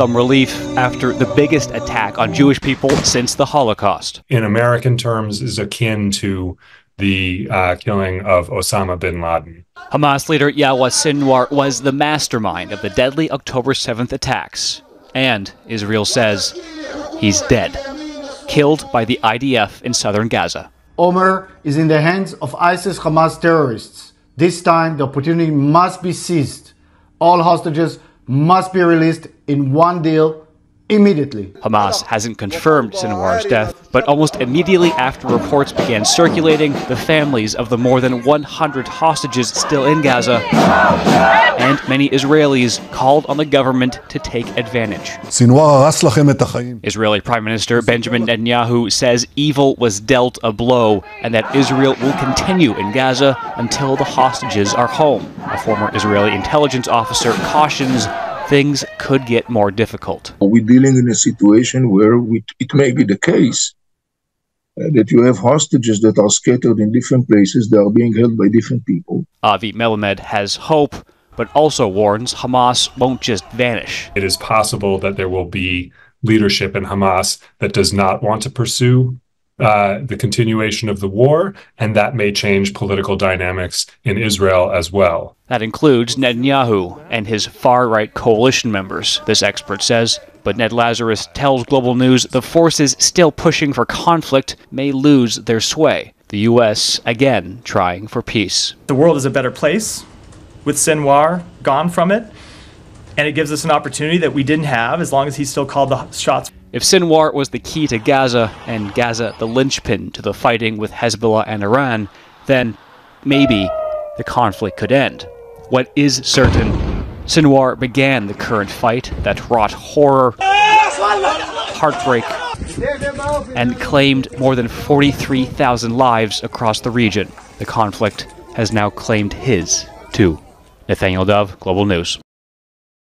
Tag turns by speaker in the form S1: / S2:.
S1: some relief after the biggest attack on Jewish people since the Holocaust.
S2: In American terms, is akin to the uh, killing of Osama bin Laden.
S1: Hamas leader Yahya Sinwar was the mastermind of the deadly October 7th attacks. And Israel says he's dead, killed by the IDF in southern Gaza.
S3: Omer is in the hands of ISIS Hamas terrorists. This time, the opportunity must be seized. All hostages must be released in one deal immediately.
S1: Hamas hasn't confirmed Sinwar's death, but almost immediately after reports began circulating, the families of the more than 100 hostages still in Gaza and many Israelis called on the government to take advantage. Israeli Prime Minister Benjamin Netanyahu says evil was dealt a blow and that Israel will continue in Gaza until the hostages are home. A former Israeli intelligence officer cautions things could get more difficult.
S4: We're dealing in a situation where we, it may be the case uh, that you have hostages that are scattered in different places, that are being held by different people.
S1: Avi Melamed has hope, but also warns Hamas won't just vanish.
S2: It is possible that there will be leadership in Hamas that does not want to pursue uh, the continuation of the war, and that may change political dynamics in Israel as well.
S1: That includes Netanyahu and his far right coalition members, this expert says. But Ned Lazarus tells Global News the forces still pushing for conflict may lose their sway. The U.S. again trying for peace.
S5: The world is a better place with Sinwar gone from it, and it gives us an opportunity that we didn't have as long as he still called the shots.
S1: If Sinwar was the key to Gaza and Gaza the linchpin to the fighting with Hezbollah and Iran, then maybe the conflict could end. What is certain, Sinwar began the current fight that wrought horror, heartbreak, and claimed more than 43,000 lives across the region. The conflict has now claimed his, too. Nathaniel Dove, Global News.